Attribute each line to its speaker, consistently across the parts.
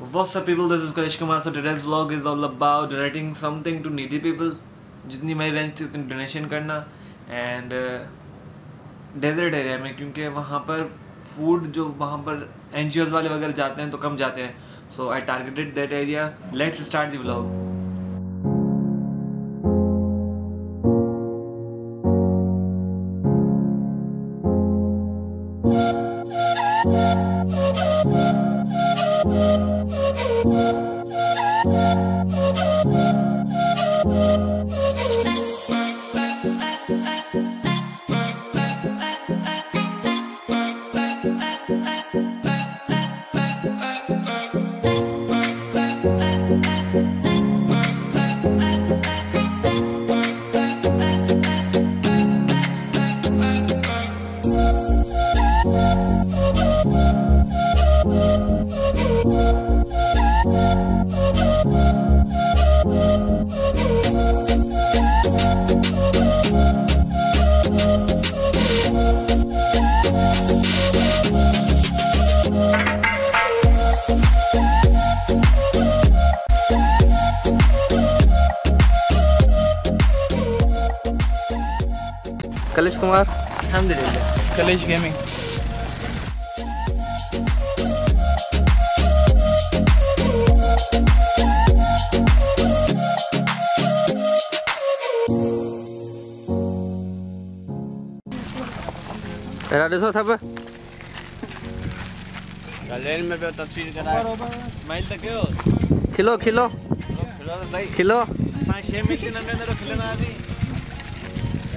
Speaker 1: What's up people, this is Kalesh Kumar. So today's vlog is all about donating something to needy people. जितनी मेरी range थी उतनी donation करना. And desert area में क्योंकि वहाँ पर फ़ूड जो वहाँ पर एन वाले वगैरह जाते हैं तो कम जाते हैं. So I targeted that area let's start the vlog
Speaker 2: Kalesh Kumar. Kalesh gaming तेरा ॾिसो सभु
Speaker 3: गैलरी में भी तस्वीर करा
Speaker 1: स्माइल तक हो
Speaker 2: खिलो खिलो।
Speaker 1: खिलो तो
Speaker 2: खिलो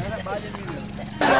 Speaker 1: हाँ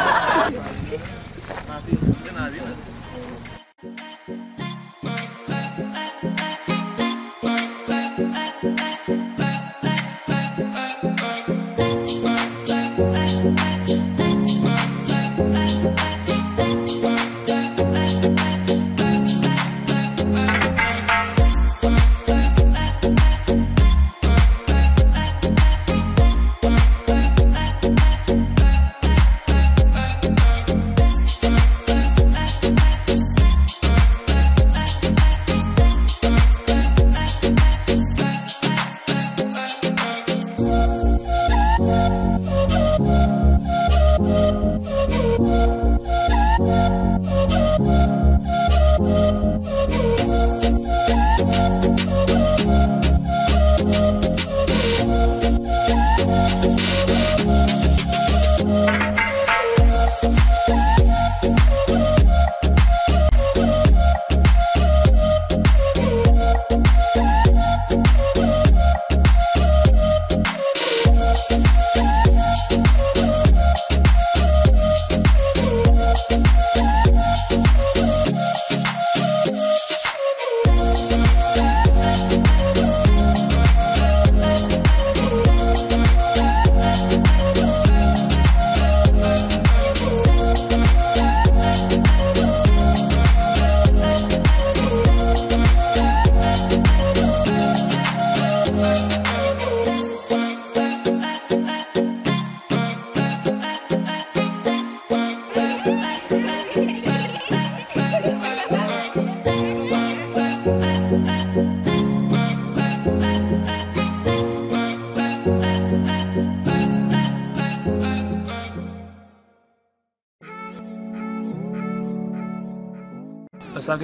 Speaker 4: असांखे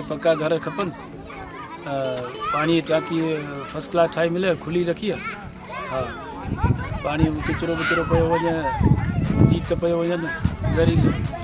Speaker 4: पक्का घर खपनि। पाणी टांकी फस्ट क्लास ठाहे मिले, खुली रखी आहे। हा। पाणी किचिरो विचिरो पियो वञे, जीत पियो वञनि ज़रील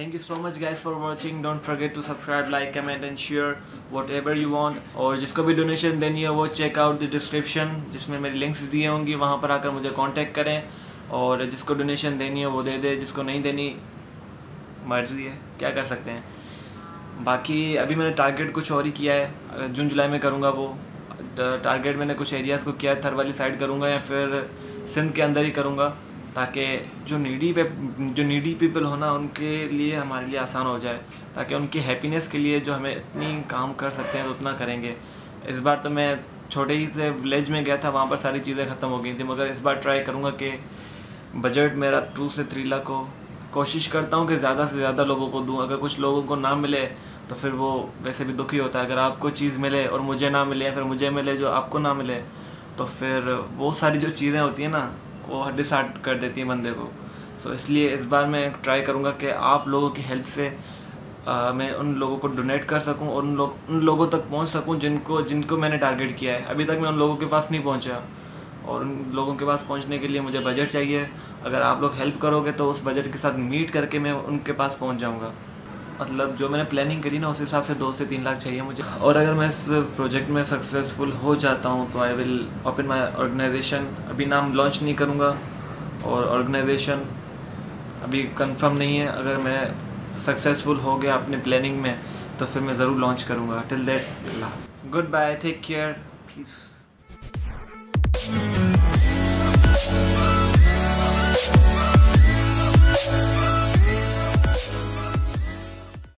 Speaker 1: Thank you so much guys for watching. Don't forget to subscribe, like, comment and share whatever you want. और जिसको भी डोनेशन देनी है वो चेक आउट द डिस्क्रिप्शन जिसमें मेरी लिंक्स दिए होंगी वहाँ पर आकर मुझे कांटेक्ट करें और जिसको डोनेशन देनी है वो दे दे जिसको नहीं देनी मर्ज़ी है क्या कर सकते हैं बाकी अभी मैंने टारगेट कुछ और ही किया है जून जुलाई में करूँगा वो टारगेट मैंने कुछ एरियाज़ को किया है थर वाली साइड करूँगा या फिर सिंध के अंदर ही करूँगा ताकि जो नीडी पे, जो नीडी पीपल हो ना, उनके लिए, हमारे लिए आसान हो जाए। ताकि उनकी हैप्पीनेस के लिए जो हमें इतनी काम कर सकते हैं तो उतना करेंगे। इस बार तो मैं छोटे ही से विलेज में गया था, वहाँ पर सारी चीज़ें ख़त्म हो गई थी। मगर इस बार ट्राई करूँगा कि बजट मेरा टू से थ्री लाख हो। कोशिश करता हूँ कि ज़्यादा से ज़्यादा लोगों को दूँ। अगर कुछ लोगों को ना मिले तो फिर वो वैसे भी दुखी होता है। अगर आपको चीज़ मिले और मुझे ना मिले या फिर मुझे मिले जो आपको ना मिले तो फिर वो सारी जो चीज़ें होती हैं ना वो डिसाइड कर देती है बंदे को। सो so, इसलिए इस बार मैं ट्राई करूँगा कि आप लोगों की हेल्प से आ, मैं उन लोगों को डोनेट कर सकूँ और उन लोग उन लोगों तक पहुँच सकूँ जिनको जिनको मैंने टारगेट किया है। अभी तक मैं उन लोगों के पास नहीं पहुँचा और उन लोगों के पास पहुँचने के लिए मुझे बजट चाहिए। अगर आप लोग हेल्प करोगे तो उस बजट के साथ मीट करके मैं उनके पास पहुँच जाऊँगा। मतलब जो मैंने प्लानिंग करी ना, उस हिसाब से दो से तीन लाख चाहिए मुझे। और अगर मैं इस प्रोजेक्ट में सक्सेसफुल हो जाता हूँ तो I will open my organisation अभी नाम लॉन्च नहीं करूँगा, और ऑर्गेनाइजेशन अभी कंफर्म नहीं है। अगर मैं सक्सेसफुल हो गया अपने प्लानिंग में तो फिर मैं ज़रूर लॉन्च करूँगा। Till that laugh good bye take care please